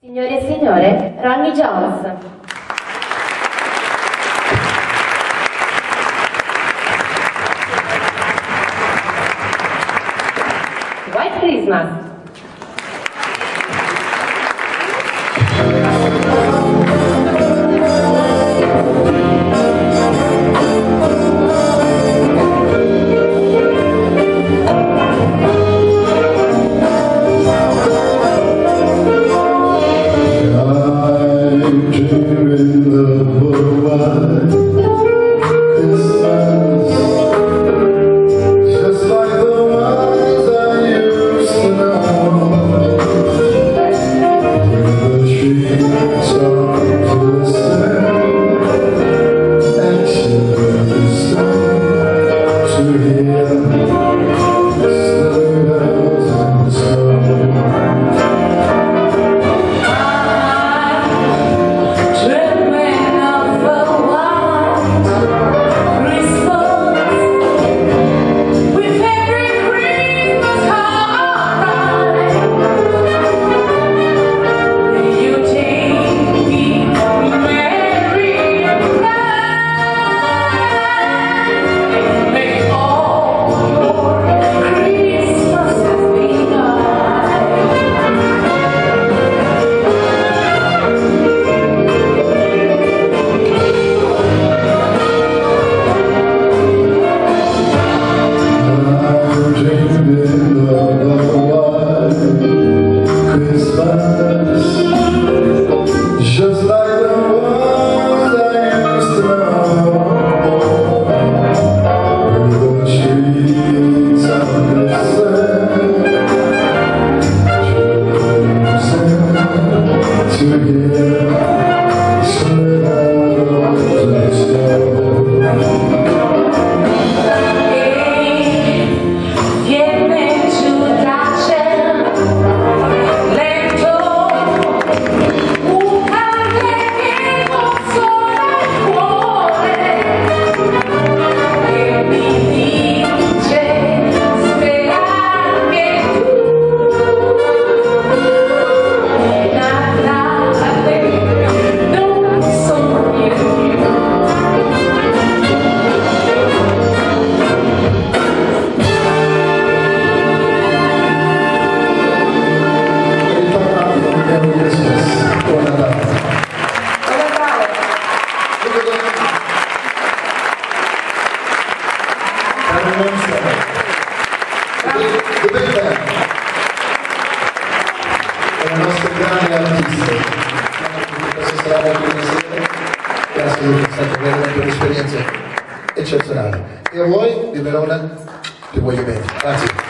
Signore e signore, Ronnie Jones. White Christmas. Jesus. io sono stato un'esperienza eccezionale e a voi di Verona ti voglio bene, grazie.